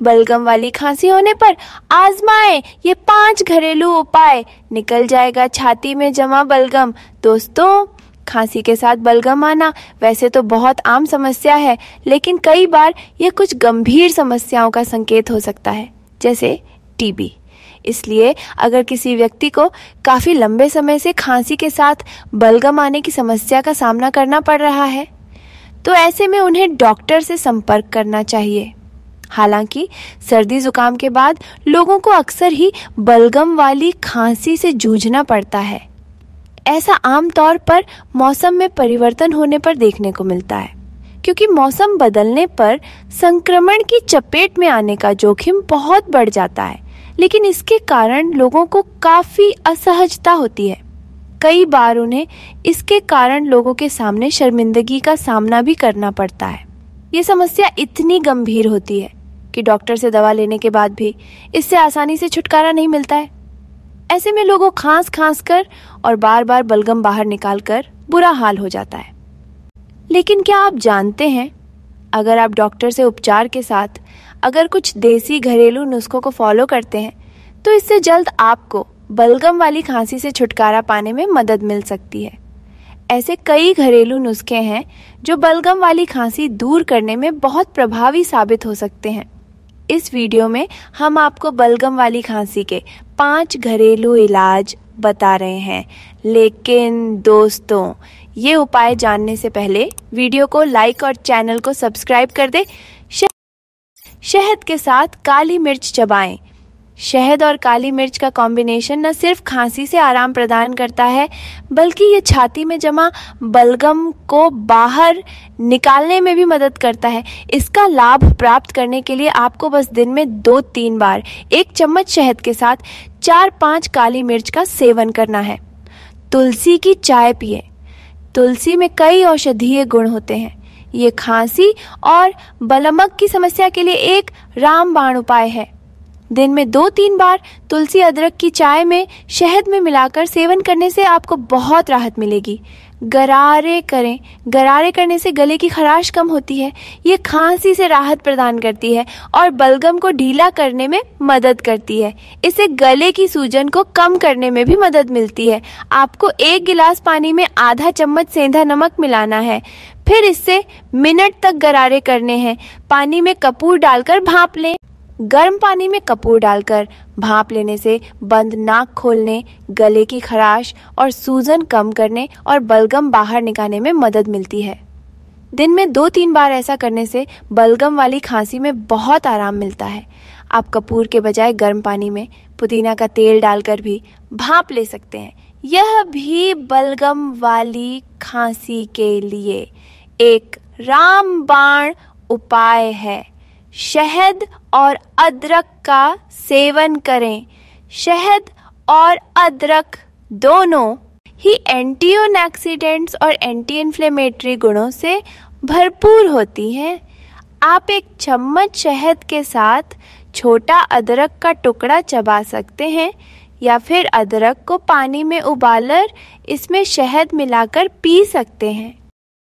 बलगम वाली खांसी होने पर आजमाएँ, ये पाँच घरेलू उपाय। निकल जाएगा छाती में जमा बलगम। दोस्तों, खांसी के साथ बलगम आना वैसे तो बहुत आम समस्या है, लेकिन कई बार यह कुछ गंभीर समस्याओं का संकेत हो सकता है, जैसे टीबी। इसलिए अगर किसी व्यक्ति को काफ़ी लंबे समय से खांसी के साथ बलगम आने की समस्या का सामना करना पड़ रहा है तो ऐसे में उन्हें डॉक्टर से संपर्क करना चाहिए। हालाँकि, सर्दी जुकाम के बाद लोगों को अक्सर ही बलगम वाली खांसी से जूझना पड़ता है। ऐसा आमतौर पर मौसम में परिवर्तन होने पर देखने को मिलता है, क्योंकि मौसम बदलने पर संक्रमण की चपेट में आने का जोखिम बहुत बढ़ जाता है, लेकिन इसके कारण लोगों को काफ़ी असहजता होती है। कई बार उन्हें इसके कारण लोगों के सामने शर्मिंदगी का सामना भी करना पड़ता है। ये समस्या इतनी गंभीर होती है कि डॉक्टर से दवा लेने के बाद भी इससे आसानी से छुटकारा नहीं मिलता है। ऐसे में लोगों खांस खांस कर और बार बार बलगम बाहर निकाल कर बुरा हाल हो जाता है। लेकिन क्या आप जानते हैं, अगर आप डॉक्टर से उपचार के साथ अगर कुछ देसी घरेलू नुस्खों को फॉलो करते हैं तो इससे जल्द आपको बलगम वाली खांसी से छुटकारा पाने में मदद मिल सकती है। ऐसे कई घरेलू नुस्खे हैं जो बलगम वाली खांसी दूर करने में बहुत प्रभावी साबित हो सकते हैं। इस वीडियो में हम आपको बलगम वाली खांसी के पाँच घरेलू इलाज बता रहे हैं। लेकिन दोस्तों, ये उपाय जानने से पहले वीडियो को लाइक और चैनल को सब्सक्राइब कर दे। शहद के साथ काली मिर्च चबाएँ। शहद और काली मिर्च का कॉम्बिनेशन न सिर्फ़ खांसी से आराम प्रदान करता है, बल्कि ये छाती में जमा बलगम को बाहर निकालने में भी मदद करता है। इसका लाभ प्राप्त करने के लिए आपको बस दिन में दो तीन बार एक चम्मच शहद के साथ चार पाँच काली मिर्च का सेवन करना है। तुलसी की चाय पिए। तुलसी में कई औषधीय गुण होते हैं। ये खांसी और बलमक की समस्या के लिए एक रामबाण उपाय है। दिन में दो तीन बार तुलसी अदरक की चाय में, शहद में मिलाकर सेवन करने से आपको बहुत राहत मिलेगी। गरारे करें। गरारे करने से गले की खराश कम होती है। ये खांसी से राहत प्रदान करती है और बलगम को ढीला करने में मदद करती है। इससे गले की सूजन को कम करने में भी मदद मिलती है। आपको एक गिलास पानी में आधा चम्मच सेंधा नमक मिलाना है। फिर इससे मिनट तक गरारे करने हैं। पानी में कपूर डालकर भाप लें। गर्म पानी में कपूर डालकर भाप लेने से बंद नाक खोलने, गले की खराश और सूजन कम करने और बलगम बाहर निकालने में मदद मिलती है। दिन में दो तीन बार ऐसा करने से बलगम वाली खांसी में बहुत आराम मिलता है। आप कपूर के बजाय गर्म पानी में पुदीना का तेल डालकर भी भाप ले सकते हैं। यह भी बलगम वाली खांसी के लिए एक रामबाण उपाय है। शहद और अदरक का सेवन करें। शहद और अदरक दोनों ही एंटीओक्सीडेंट्स और एंटी इन्फ्लेमेटरी गुणों से भरपूर होती हैं। आप एक चम्मच शहद के साथ छोटा अदरक का टुकड़ा चबा सकते हैं या फिर अदरक को पानी में उबालकर इसमें शहद मिलाकर पी सकते हैं।